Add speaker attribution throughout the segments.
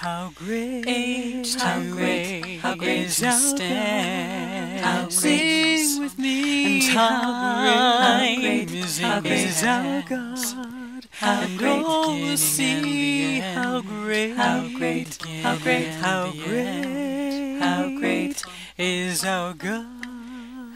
Speaker 1: How great, how great, how great is our stand. How great, sing with me. And how great, how great is our God. How and all will see how great, how great, how great, how great, how great is our God.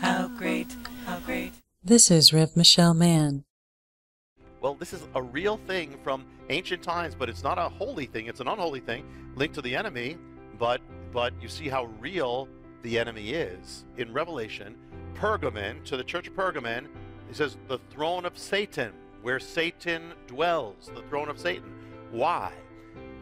Speaker 1: How great, how great.
Speaker 2: This is Rev Michelle Mann.
Speaker 3: Well, this is a real thing from ancient times, but it's not a holy thing. It's an unholy thing linked to the enemy. But but you see how real the enemy is in Revelation. Pergamon to the church of Pergamon, he says the throne of Satan, where Satan dwells, the throne of Satan. Why?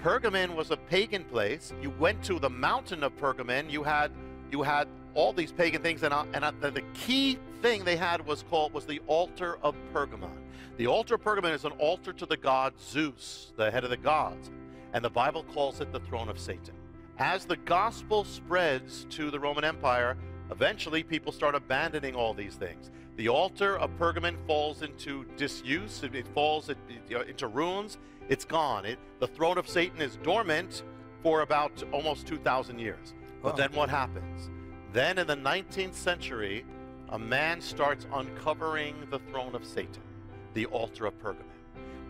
Speaker 3: Pergamon was a pagan place. You went to the mountain of Pergamon. You had you had all these pagan things, and, uh, and uh, the, the key thing they had was called was the altar of Pergamon. The altar of Pergamon is an altar to the god Zeus, the head of the gods, and the Bible calls it the throne of Satan. As the gospel spreads to the Roman Empire, eventually people start abandoning all these things. The altar of Pergamon falls into disuse, it, falls into ruins, it's gone. It, the throne of Satan is dormant for about almost 2,000 years. But then what happens? Then in the 19th century, a man starts uncovering the throne of Satan, the altar of Pergamon.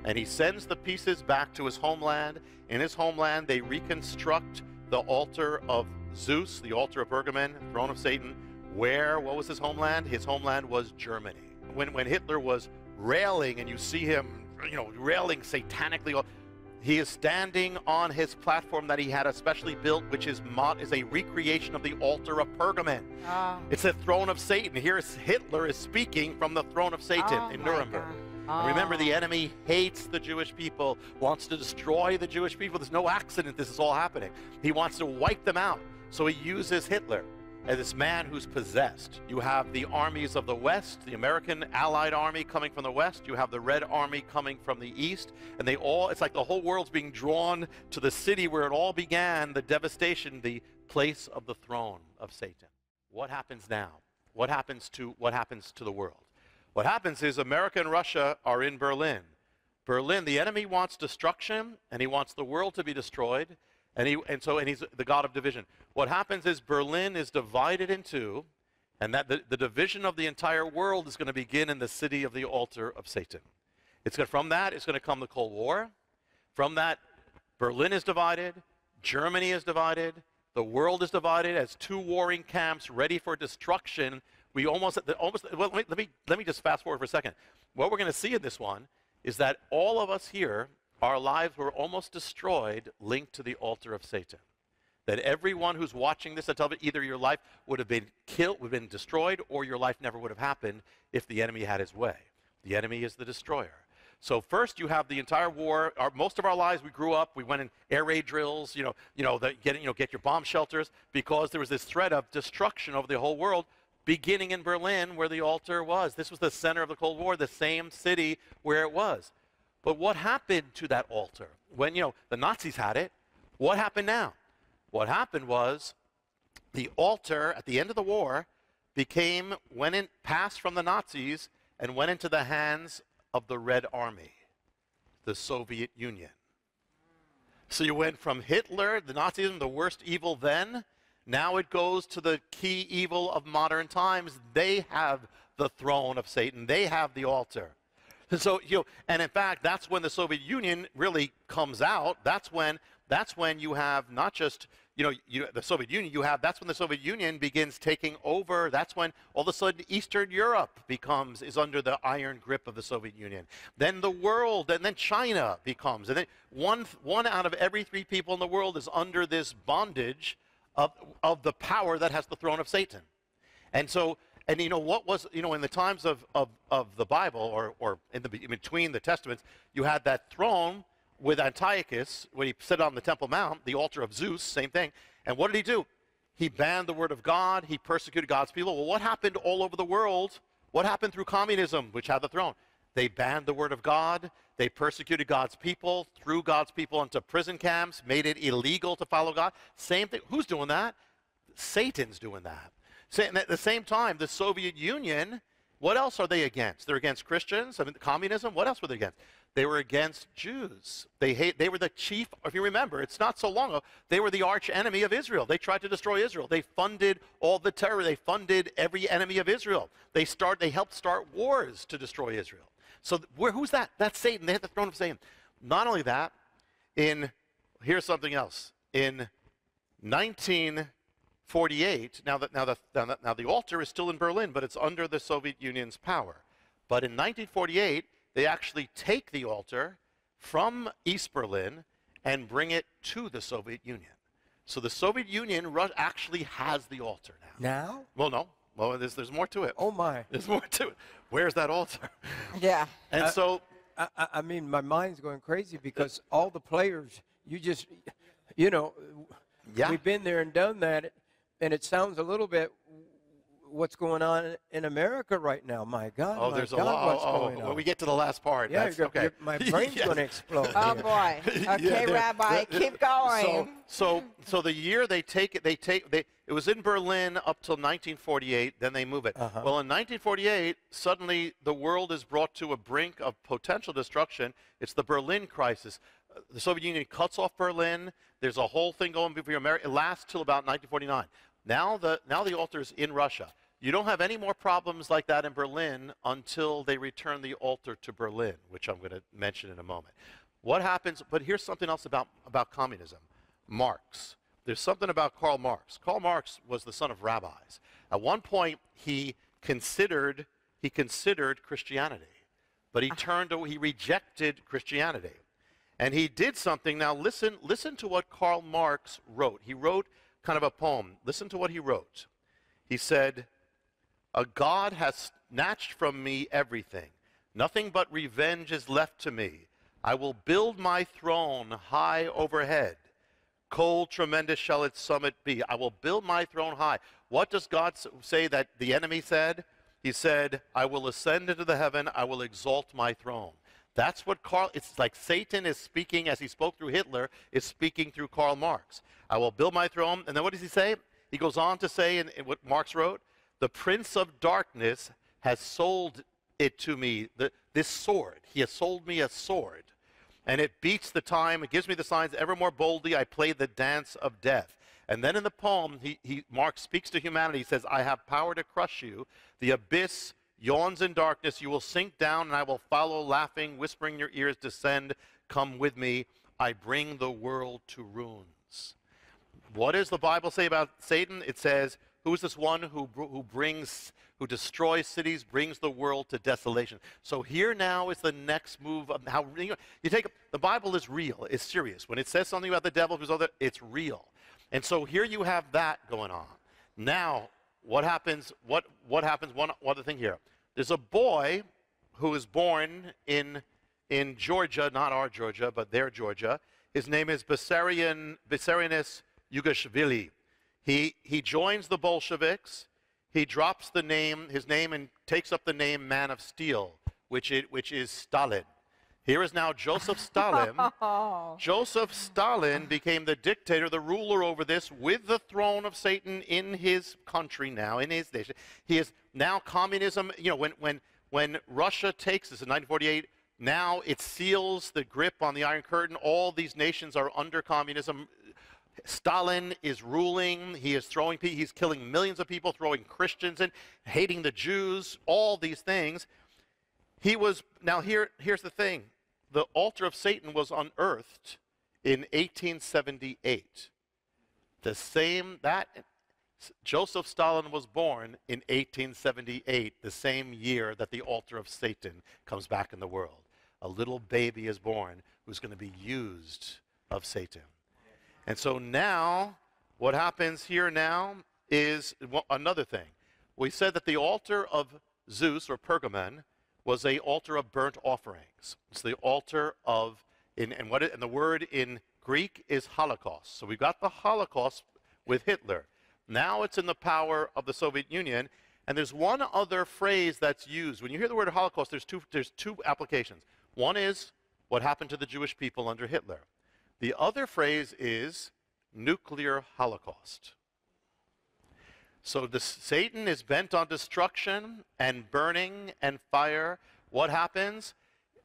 Speaker 3: And he sends the pieces back to his homeland. In his homeland, they reconstruct the altar of Zeus, the altar of Pergamon, throne of Satan. Where, what was his homeland? His homeland was Germany. When, when Hitler was railing, and you see him, you know, railing satanically, he is standing on his platform that he had especially built, which is, is a recreation of the altar of Pergamon. Oh. Ah. It's the throne of Satan. Here is Hitler is speaking from the throne of Satan oh in Nuremberg. Remember, the enemy hates the Jewish people, wants to destroy the Jewish people. There's no accident this is all happening. He wants to wipe them out. So he uses Hitler as this man who's possessed. You have the armies of the West, the American Allied Army coming from the West. You have the Red Army coming from the East. And they all, it's like the whole world's being drawn to the city where it all began, the devastation, the place of the throne of Satan. What happens now? What happens to, what happens to the world? What happens is America and Russia are in Berlin. Berlin, the enemy wants destruction and he wants the world to be destroyed. And, he, and so and he's the God of division. What happens is Berlin is divided in two, and that the, the division of the entire world is going to begin in the city of the altar of Satan. It's going, from that, it's going to come the Cold War. From that, Berlin is divided, Germany is divided, the world is divided as two warring camps ready for destruction. We almost, almost well, let, me, let, me, let me just fast forward for a second. What we're going to see in this one is that all of us here our lives were almost destroyed linked to the altar of Satan. That everyone who's watching this, I tell you, either your life would have been killed, would have been destroyed, or your life never would have happened if the enemy had his way. The enemy is the destroyer. So first, you have the entire war. Our, most of our lives, we grew up. We went in air raid drills. You know, you know, the, get, you know, get your bomb shelters because there was this threat of destruction over the whole world, beginning in Berlin, where the altar was. This was the center of the Cold War, the same city where it was. But what happened to that altar? When, you know, the Nazis had it, what happened now? What happened was the altar at the end of the war became, went in, passed from the Nazis and went into the hands of the Red Army, the Soviet Union. So you went from Hitler, the Nazism, the worst evil then, now it goes to the key evil of modern times. They have the throne of Satan. They have the altar. So, you know, and in fact, that's when the Soviet Union really comes out. That's when, that's when you have not just, you know, you, the Soviet Union, you have, that's when the Soviet Union begins taking over. That's when all of a sudden Eastern Europe becomes, is under the iron grip of the Soviet Union. Then the world, and then China becomes, and then one, one out of every three people in the world is under this bondage of, of the power that has the throne of Satan. And so and you know what was, you know, in the times of, of, of the Bible or, or in, the, in between the Testaments, you had that throne with Antiochus when he sat on the Temple Mount, the altar of Zeus, same thing. And what did he do? He banned the word of God. He persecuted God's people. Well, what happened all over the world? What happened through communism, which had the throne? They banned the word of God. They persecuted God's people, threw God's people into prison camps, made it illegal to follow God. Same thing. Who's doing that? Satan's doing that. At the same time, the Soviet Union what else are they against? They're against Christians, I mean, communism. What else were they against? They were against Jews. They hate. They were the chief. If you remember, it's not so long ago. They were the arch enemy of Israel. They tried to destroy Israel. They funded all the terror. They funded every enemy of Israel. They start. They helped start wars to destroy Israel. So where, who's that? That's Satan. They hit the throne of Satan. Not only that, in here's something else. In 19 48, now the, now, the, now the altar is still in Berlin, but it's under the Soviet Union's power. But in 1948, they actually take the altar from East Berlin and bring it to the Soviet Union. So the Soviet Union actually has the altar now.
Speaker 4: Now?
Speaker 3: Well, no. Well, there's, there's more to it.
Speaker 4: Oh, my.
Speaker 3: There's more to it. Where's that altar?
Speaker 5: Yeah.
Speaker 3: And so.
Speaker 4: I, I mean, my mind's going crazy because all the players, you just, you know,
Speaker 3: yeah.
Speaker 4: we've been there and done that and it sounds a little bit what's going on in America right now. My God,
Speaker 3: Oh,
Speaker 4: my
Speaker 3: there's a lot.
Speaker 4: what's
Speaker 3: Oh,
Speaker 4: going
Speaker 3: when
Speaker 4: on?
Speaker 3: we get to the last part,
Speaker 4: yeah,
Speaker 3: that's
Speaker 4: you're,
Speaker 3: okay.
Speaker 4: you're- my brain's
Speaker 3: Yes.
Speaker 4: going to explode.
Speaker 5: Oh
Speaker 4: here.
Speaker 5: boy. Okay,
Speaker 3: they're-
Speaker 5: Rabbi,
Speaker 3: they're-
Speaker 5: keep going.
Speaker 3: So, so, so the year they take it, they take they. It was in Berlin up till 1948. Then they move it.
Speaker 4: Uh-huh.
Speaker 3: Well, in 1948, suddenly the world is brought to a brink of potential destruction. It's the Berlin crisis. Uh, The Soviet Union cuts off Berlin. There's a whole thing going before America. It lasts till about 1949. Now the now the altar is in Russia. You don't have any more problems like that in Berlin until they return the altar to Berlin, which I'm going to mention in a moment. What happens? But here's something else about, about communism Marx. There's something about Karl Marx. Karl Marx was the son of rabbis. At one point, he considered, he considered Christianity, but he uh-huh. turned, he rejected Christianity. And he did something. Now, listen, listen to what Karl Marx wrote. He wrote kind of a poem. Listen to what he wrote. He said, A God has snatched from me everything. Nothing but revenge is left to me. I will build my throne high overhead. Cold, tremendous shall its summit be. I will build my throne high. What does God say that the enemy said? He said, I will ascend into the heaven. I will exalt my throne. That's what Karl, it's like Satan is speaking as he spoke through Hitler, is speaking through Karl Marx. I will build my throne. And then what does he say? He goes on to say in, in what Marx wrote, the prince of darkness has sold it to me, the, this sword. He has sold me a sword. And it beats the time, it gives me the signs ever more boldly. I play the dance of death. And then in the poem, he, he, Marx speaks to humanity. He says, I have power to crush you. The abyss yawns in darkness. You will sink down, and I will follow, laughing, whispering in your ears, descend, come with me. I bring the world to ruins. What does the Bible say about Satan? It says, Who is this one who, who brings, who destroys cities, brings the world to desolation? So here now is the next move of how you, know, you take the Bible is real, it's serious. When it says something about the devil, it's real. And so here you have that going on. Now, what happens? What what happens? One, one other thing here. There's a boy who is born in in Georgia, not our Georgia, but their Georgia. His name is Bessarion, Bessarianus Yugashvili. He, he joins the Bolsheviks. He drops the name, his name, and takes up the name Man of Steel, which, it, which is Stalin. Here is now Joseph Stalin. Oh. Joseph Stalin became the dictator, the ruler over this, with the throne of Satan in his country now, in his nation. He is now communism. You know, when, when, when Russia takes this in 1948, now it seals the grip on the Iron Curtain. All these nations are under communism. Stalin is ruling. He is throwing, pe- he's killing millions of people, throwing Christians in, hating the Jews, all these things. He was, now here, here's the thing. The altar of Satan was unearthed in 1878. The same, that, Joseph Stalin was born in 1878, the same year that the altar of Satan comes back in the world. A little baby is born who's going to be used of Satan. And so now, what happens here now is another thing. We said that the altar of Zeus or Pergamon was a altar of burnt offerings. It's the altar of, in, and, what it, and the word in Greek is Holocaust. So we've got the Holocaust with Hitler. Now it's in the power of the Soviet Union. And there's one other phrase that's used. When you hear the word Holocaust, there's two, there's two applications. One is what happened to the Jewish people under Hitler. The other phrase is nuclear holocaust. So the, Satan is bent on destruction and burning and fire. What happens?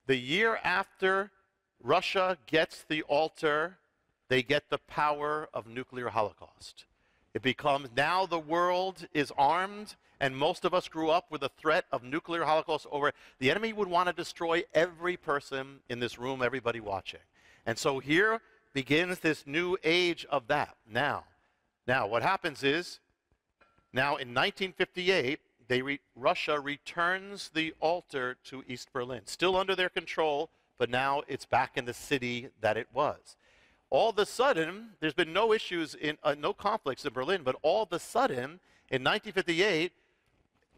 Speaker 3: The year after Russia gets the altar, they get the power of nuclear holocaust. It becomes now the world is armed, and most of us grew up with the threat of nuclear holocaust over. The enemy would want to destroy every person in this room, everybody watching. And so here begins this new age of that. Now, now what happens is, now in 1958, they re- Russia returns the altar to East Berlin, still under their control, but now it's back in the city that it was all of a sudden, there's been no issues in uh, no conflicts in Berlin, but all of a sudden, in 1958,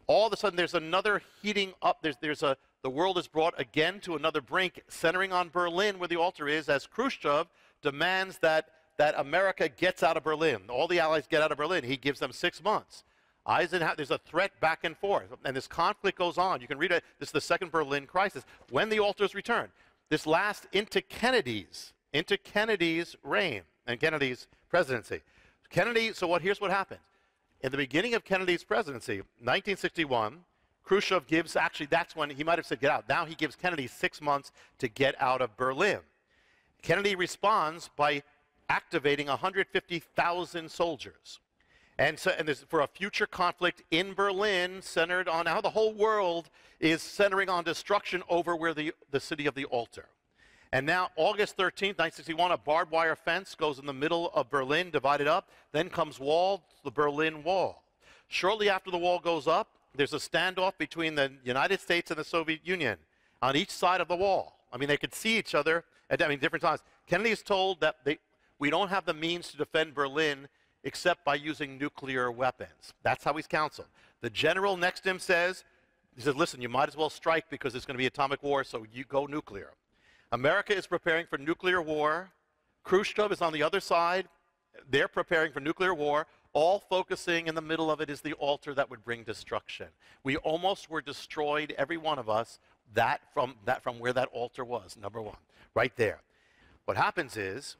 Speaker 3: all of a sudden there's another heating up. There's, there's a the world is brought again to another brink, centering on Berlin, where the altar is, as Khrushchev demands that that America gets out of Berlin. All the Allies get out of Berlin. He gives them six months. Eisenhower, there's a threat back and forth, and this conflict goes on. You can read it. This is the Second Berlin Crisis. When the altars return, this last into Kennedy's into Kennedy's reign and Kennedy's presidency. Kennedy, so what, here's what happened. In the beginning of Kennedy's presidency, 1961, Khrushchev gives, actually, that's when he might have said get out. Now he gives Kennedy six months to get out of Berlin. Kennedy responds by activating 150,000 soldiers. And, so, and for a future conflict in Berlin centered on how the whole world is centering on destruction over where the, the city of the altar. And now, August 13th, 1961, a barbed wire fence goes in the middle of Berlin, divided up. Then comes wall, the Berlin Wall. Shortly after the wall goes up, there's a standoff between the United States and the Soviet Union on each side of the wall. I mean, they could see each other at I mean, different times. Kennedy is told that they, we don't have the means to defend Berlin except by using nuclear weapons. That's how he's counseled. The general next to him says, he says, listen, you might as well strike because it's going to be atomic war, so you go nuclear. America is preparing for nuclear war. Khrushchev is on the other side. They're preparing for nuclear war. All focusing in the middle of it is the altar that would bring destruction. We almost were destroyed, every one of us, that from, that from where that altar was, number one, right there. What happens is,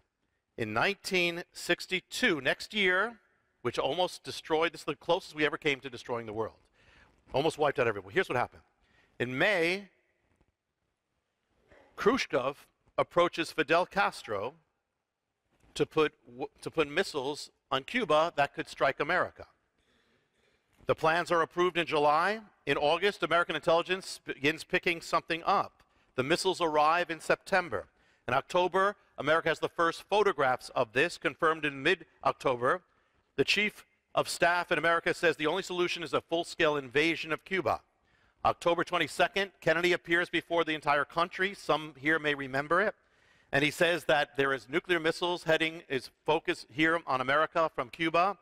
Speaker 3: in 1962, next year, which almost destroyed, this is the closest we ever came to destroying the world. Almost wiped out everyone. Here's what happened. In May Khrushchev approaches Fidel Castro to put, to put missiles on Cuba that could strike America. The plans are approved in July. In August, American intelligence begins picking something up. The missiles arrive in September. In October, America has the first photographs of this, confirmed in mid October. The chief of staff in America says the only solution is a full scale invasion of Cuba. October 22nd, Kennedy appears before the entire country. Some here may remember it. And he says that there is nuclear missiles heading, is focused here on America from Cuba,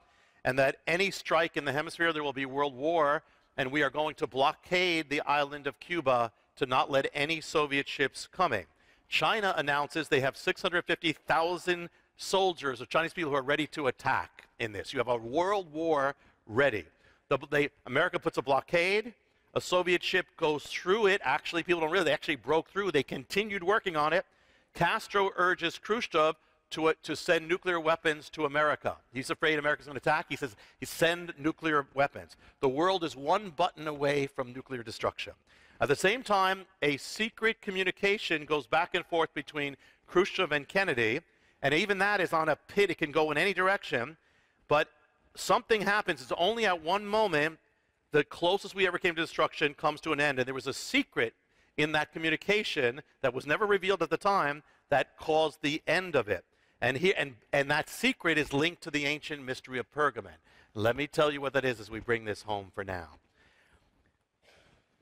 Speaker 3: and that any strike in the hemisphere, there will be world war, and we are going to blockade the island of Cuba to not let any Soviet ships coming. China announces they have 650,000 soldiers or Chinese people who are ready to attack in this. You have a world war ready. The, they, America puts a blockade. A Soviet ship goes through it. Actually, people don't realize they actually broke through. They continued working on it. Castro urges Khrushchev to, uh, to send nuclear weapons to America. He's afraid America's going to attack. He says, send nuclear weapons. The world is one button away from nuclear destruction. At the same time, a secret communication goes back and forth between Khrushchev and Kennedy, and even that is on a pit. It can go in any direction, but something happens. It's only at one moment the closest we ever came to destruction comes to an end. And there was a secret in that communication that was never revealed at the time that caused the end of it. And, he, and, and that secret is linked to the ancient mystery of Pergamon. Let me tell you what that is as we bring this home for now.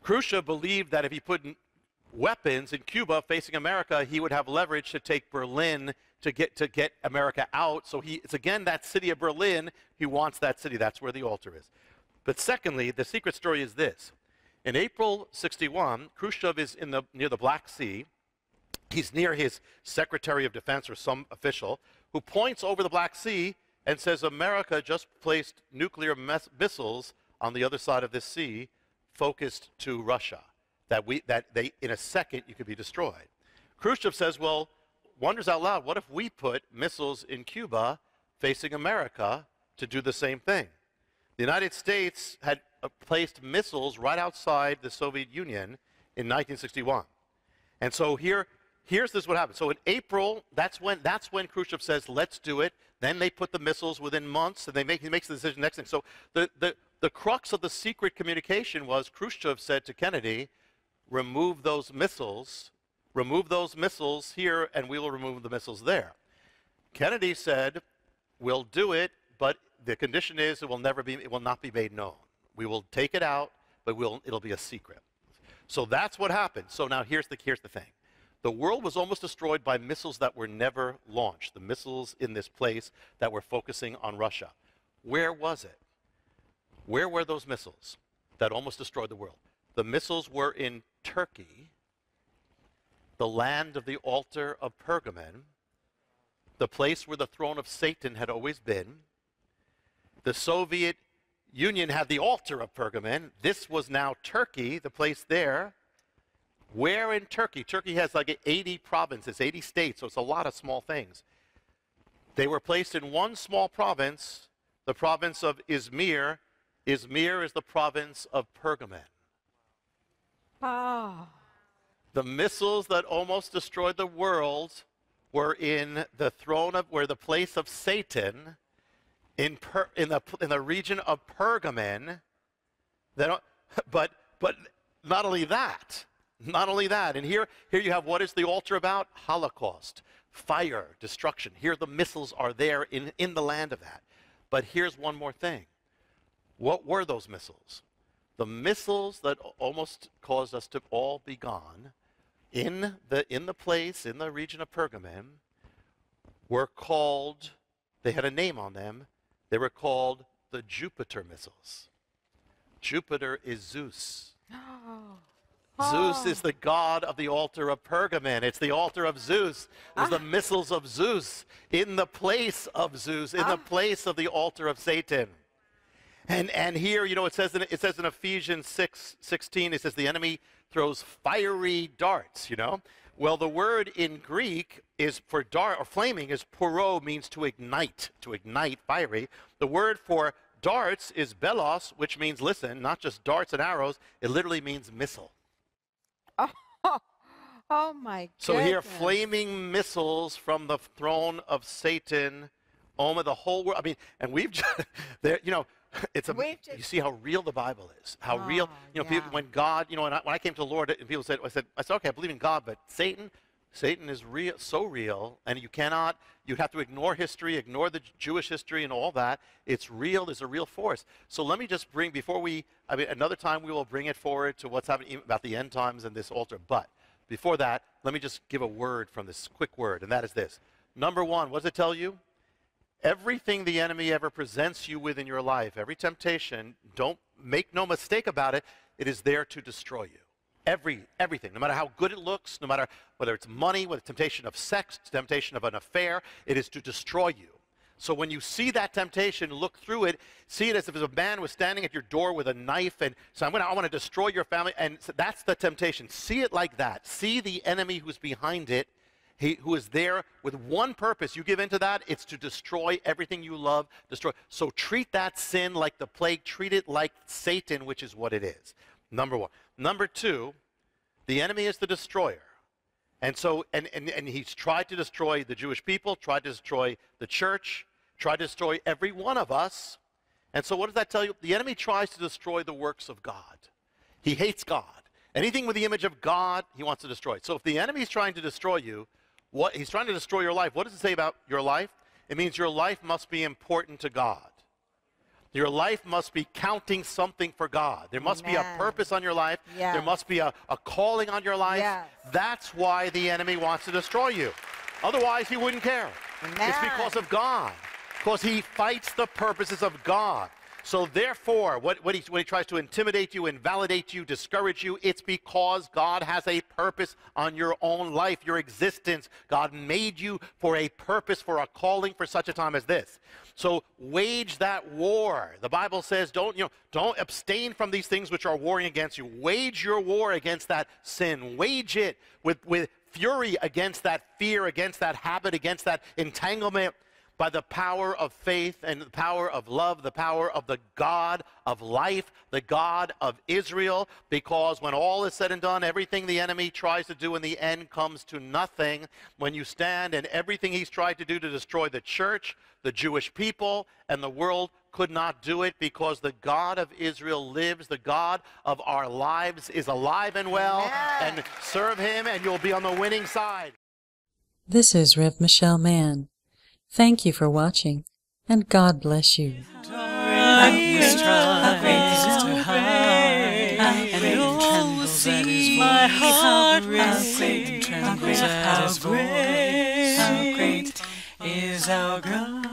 Speaker 3: Khrushchev believed that if he put weapons in Cuba facing America, he would have leverage to take Berlin to get, to get America out. So he, it's again that city of Berlin. He wants that city. That's where the altar is. But secondly, the secret story is this. In April 61, Khrushchev is in the, near the Black Sea. He's near his Secretary of Defense or some official who points over the Black Sea and says America just placed nuclear missiles on the other side of this sea focused to Russia. That, we, that they, in a second, you could be destroyed. Khrushchev says, well, wonders out loud, what if we put missiles in Cuba facing America to do the same thing? The United States had uh, placed missiles right outside the Soviet Union in 1961. And so here, here's this what happened. So in April, that's when that's when Khrushchev says, "Let's do it." Then they put the missiles within months, and they make he makes the decision next thing. So the the the crux of the secret communication was Khrushchev said to Kennedy, "Remove those missiles, remove those missiles here, and we will remove the missiles there." Kennedy said, "We'll do it, but the condition is it will never be it will not be made known. We will take it out, but we'll it'll be a secret." So that's what happened. So now here's the here's the thing. The world was almost destroyed by missiles that were never launched, the missiles in this place that were focusing on Russia. Where was it? Where were those missiles that almost destroyed the world? The missiles were in Turkey, the land of the altar of Pergamon, the place where the throne of Satan had always been. The Soviet Union had the altar of Pergamon. This was now Turkey, the place there. Where in Turkey? Turkey has like 80 provinces, 80 states, so it's a lot of small things. They were placed in one small province, the province of Izmir. Izmir is the province of Pergamon.
Speaker 5: Oh.
Speaker 3: The missiles that almost destroyed the world were in the throne of, were the place of Satan in, per, in, the, in the region of Pergamon. Don't, but, but not only that, not only that, and here, here you have what is the altar about? Holocaust, fire, destruction. Here the missiles are there in, in the land of that. But here's one more thing. What were those missiles? The missiles that almost caused us to all be gone in the, in the place, in the region of Pergamum, were called, they had a name on them, they were called the Jupiter missiles. Jupiter is Zeus. Oh. Zeus is the god of the altar of Pergamon. It's the altar of Zeus. It's the ah. missiles of Zeus in the place of Zeus, in the ah. place of the altar of Satan. And, and here, you know, it says in, it says in Ephesians 6, 16, it says the enemy throws fiery darts, you know. Well, the word in Greek is for dart or flaming is poro, means to ignite, to ignite, fiery. The word for darts is belos, which means listen, not just darts and arrows. It literally means missile.
Speaker 5: Oh, oh my
Speaker 3: So here, flaming missiles from the throne of Satan, over the whole world. I mean, and we've just, there, you know, it's a.
Speaker 5: We've
Speaker 3: You see how real the Bible is. How oh, real,
Speaker 5: Oh,
Speaker 3: you know, people, when God, you know, when I, when I came to the Lord, and people said, I said, I said, okay, I believe in God, but Satan, Satan is real, so real, and you cannot, you have to ignore history, ignore the Jewish history and all that. It's real, there's a real force. So let me just bring, before we, I mean, another time we will bring it forward to what's happening about the end times and this altar. But before that, let me just give a word from this quick word, and that is this. Number one, what does it tell you? Everything the enemy ever presents you with in your life, every temptation, don't make no mistake about it, it is there to destroy you. Every, everything, no matter how good it looks, no matter whether it's money, whether it's temptation of sex, temptation of an affair, it is to destroy you. So when you see that temptation, look through it, see it as if a man was standing at your door with a knife and so I'm gonna, I want to destroy your family. And so that's the temptation. See it like that. See the enemy who's behind it, he, who is there with one purpose. You give into that, it's to destroy everything you love, destroy. So treat that sin like the plague, treat it like Satan, which is what it is. Number one. Number two, the enemy is the destroyer. And so, and, and, and he's tried to destroy the Jewish people, tried to destroy the church, tried to destroy every one of us. And so, what does that tell you? The enemy tries to destroy the works of God. He hates God. Anything with the image of God, he wants to destroy. So, if the enemy is trying to destroy you, what he's trying to destroy your life, what does it say about your life? It means your life must be important to God. Your life must be counting something for God. There must be a purpose on your life. There must be a, a calling on your life.
Speaker 5: Yes.
Speaker 3: That's why the enemy wants to destroy you. Otherwise, he wouldn't care. It's because of God, because he fights the purposes of God. So therefore, what, what he, when he tries to intimidate you, invalidate you, discourage you, it's because God has a purpose on your own life, your existence. God made you for a purpose, for a calling for such a time as this. So wage that war. The Bible says, don't, you know, don't abstain from these things which are warring against you. Wage your war against that sin. Wage it with, with fury against that fear, against that habit, against that entanglement. By the power of faith and the power of love, the power of the God of life, the God of Israel, because when all is said and done, everything the enemy tries to do in the end comes to nothing. When you stand and everything he's tried to do to destroy the church, the Jewish people, and the world could not do it because the God of Israel lives. The God of our lives is alive and well. And serve him, and you'll be on the winning side.
Speaker 2: This is Rev Michelle Mann. Thank you for watching, and God bless you.
Speaker 1: Darkness tries to hide, and it trembles at his voice. My heart how great and trembles at his voice. How great is our God.